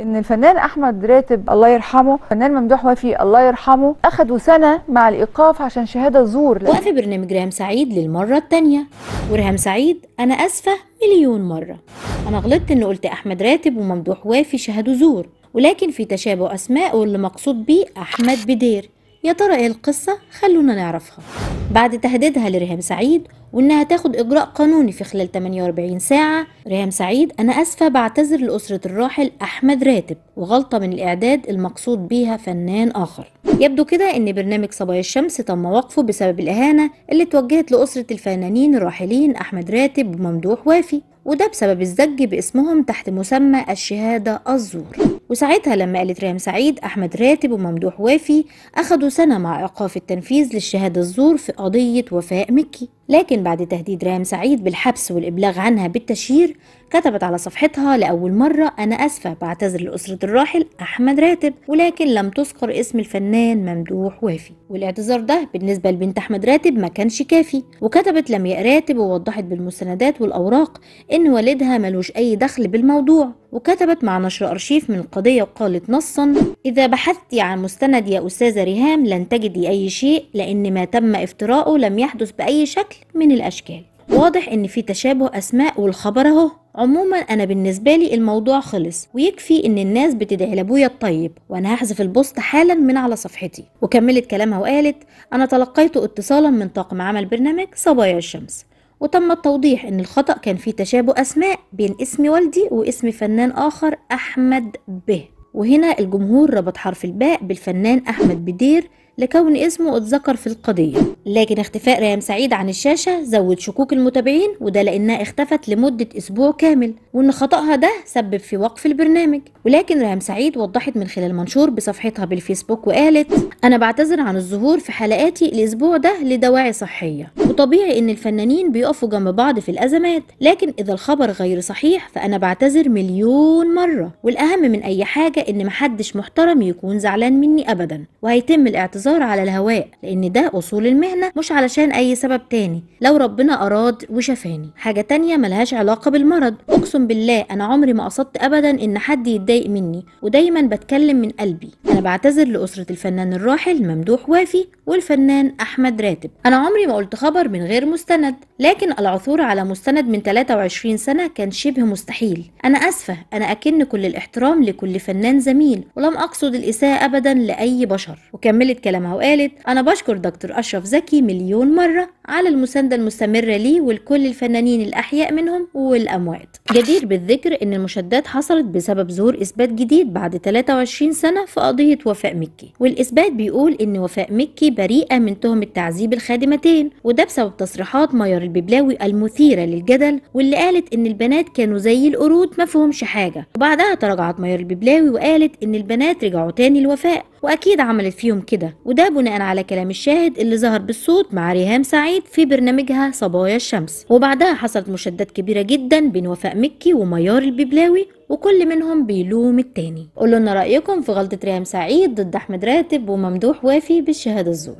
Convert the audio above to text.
إن الفنان أحمد راتب الله يرحمه الفنان ممدوح وفي الله يرحمه أخدوا سنة مع الإيقاف عشان شهادة زور. وقف برنامج ريهام سعيد للمرة التانية. وريهام سعيد أنا أسفة مليون مرة. أنا غلطت إن قلت أحمد راتب وممدوح وافي شهدوا زور. ولكن في تشابه أسماء واللي مقصود بيه أحمد بدير. يا ترى إيه القصة؟ خلونا نعرفها. بعد تهديدها لريهام سعيد وإنها تاخد إجراء قانوني في خلال 48 ساعة. ريهام سعيد أنا أسفة بعتذر لأسرة الراحل أحمد راتب وغلطة من الإعداد المقصود بيها فنان آخر. يبدو كده إن برنامج صبايا الشمس تم وقفه بسبب الإهانة اللي اتوجهت لأسرة الفنانين الراحلين أحمد راتب وممدوح وافي وده بسبب الزج باسمهم تحت مسمى الشهادة الزور. وساعتها لما قالت ريهام سعيد أحمد راتب وممدوح وافي أخدوا سنة مع إيقاف التنفيذ للشهادة الزور في قضية وفاء مكي. لكن بعد تهديد ريهام سعيد بالحبس والإبلاغ عنها بالتشهير كتبت على صفحتها لأول مرة أنا أسفة بعتذر لأسرة الراحل أحمد راتب ولكن لم تذكر اسم الفنان ممدوح وافي. والاعتذار ده بالنسبة لبنت أحمد راتب ما كانش كافي. وكتبت لمياء راتب ووضحت بالمستندات والأوراق إن والدها ملوش أي دخل بالموضوع. وكتبت مع نشر أرشيف من القضية وقالت نصا إذا بحثت عن مستند يا أستاذة ريهام لن تجدي أي شيء لأن ما تم افتراؤه لم يحدث بأي شكل من الأشكال. واضح إن في تشابه أسماء والخبر أهو. عموما أنا بالنسبة لي الموضوع خلص ويكفي إن الناس بتدعي لأبويا الطيب وأنا هحذف البوست حالا من على صفحتي. وكملت كلامها وقالت أنا تلقيت اتصالا من طاقم عمل برنامج صبايا الشمس. وتم التوضيح إن الخطأ كان في تشابه أسماء بين اسم والدي واسم فنان آخر أحمد به. وهنا الجمهور ربط حرف الباء بالفنان أحمد بدير لكون اسمه اتذكر في القضية. لكن اختفاء ريهام سعيد عن الشاشة زود شكوك المتابعين وده لأنها اختفت لمدة أسبوع كامل وإن خطأها ده سبب في وقف البرنامج. ولكن ريهام سعيد وضحت من خلال منشور بصفحتها بالفيسبوك وقالت أنا بعتذر عن الظهور في حلقاتي الأسبوع ده لدواعي صحية وطبيعي إن الفنانين بيقفوا جنب بعض في الأزمات لكن إذا الخبر غير صحيح فأنا بعتذر مليون مرة. والأهم من أي حاجة إن محدش محترم يكون زعلان مني أبدا وهيتم الاعتذار الاعتذار على الهواء لأن ده أصول المهنة مش علشان أي سبب تاني. لو ربنا أراد وشفاني. حاجة تانية ملهاش علاقة بالمرض. أقسم بالله أنا عمري ما قصدت ابدا إن حد يتضايق مني ودايما بتكلم من قلبي. أنا بعتذر لأسرة الفنان الراحل ممدوح وافي والفنان أحمد راتب. أنا عمري ما قلت خبر من غير مستند لكن العثور على مستند من 23 سنة كان شبه مستحيل. أنا آسفة أنا أكن كل الاحترام لكل فنان زميل ولم أقصد الإساءة ابدا لأي بشر. وكملت كلامها وقالت أنا بشكر دكتور أشرف زكي مليون مرة على المساندة المستمرة لي ولكل الفنانين الأحياء منهم والأموات. جدير بالذكر إن المشادات حصلت بسبب ظهور إثبات جديد بعد 23 سنة في قضية وفاء مكي. والإثبات بيقول إن وفاء مكي بريئة من تهمة تعذيب الخادمتين وده بسبب تصريحات ميار الببلاوي المثيرة للجدل واللي قالت إن البنات كانوا زي القرود ما فيهمش حاجة. وبعدها تراجعت ميار الببلاوي وقالت إن البنات رجعوا تاني لوفاء. وأكيد عملت فيهم كده. وده بناء على كلام الشاهد اللي ظهر بالصوت مع ريهام سعيد في برنامجها صبايا الشمس. وبعدها حصلت مشادات كبيرة جدا بين وفاء مكي وميار الببلاوي وكل منهم بيلوم التاني. قولوا لنا رأيكم في غلطة ريهام سعيد ضد أحمد راتب وممدوح وافي بالشهادة الزور.